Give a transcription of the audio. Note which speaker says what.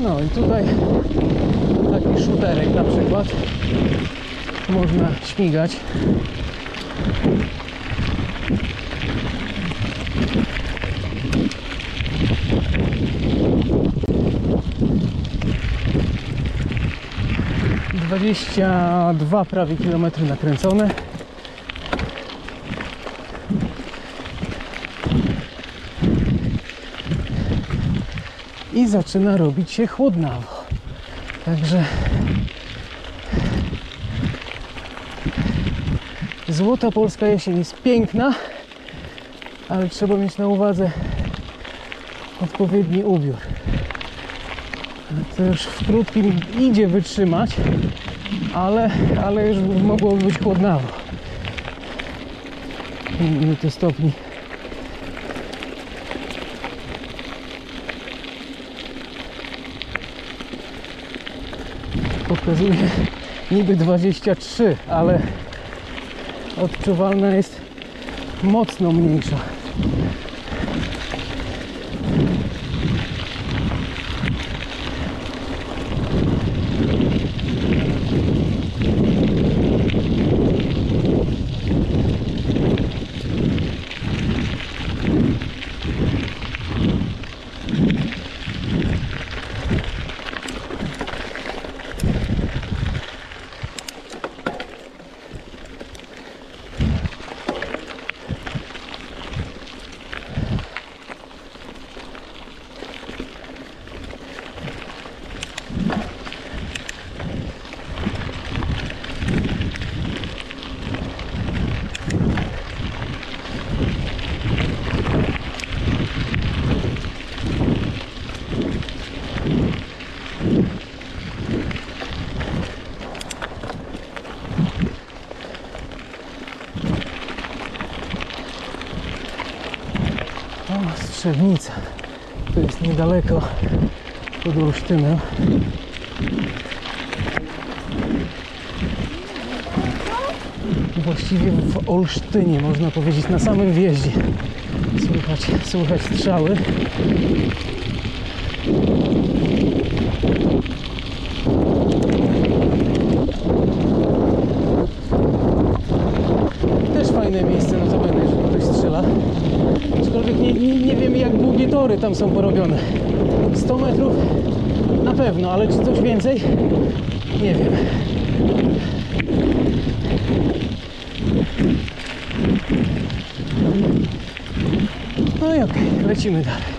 Speaker 1: No i tutaj taki szuterek na przykład można śmigać. Dwadzieścia dwa prawie kilometry nakręcone. I zaczyna robić się chłodnawo. Także Złota polska jesień jest piękna, ale trzeba mieć na uwadze odpowiedni ubiór. To już w krótkim idzie wytrzymać, ale, ale już mogłoby być chłodnawo. Minuty stopni. Pokazuje niby 23, ale odczuwalna jest mocno mniejsza. Strzewnica. To jest niedaleko pod Olsztynem. Właściwie w Olsztynie, można powiedzieć, na samym wjeździe. Słychać, słychać strzały. Też fajne miejsce, no to będę, jeżeli ktoś strzela. Aczkolwiek nie, nie, nie wiem jak długie tory tam są porobione. 100 metrów na pewno, ale czy coś więcej? Nie wiem. No i okej, lecimy dalej.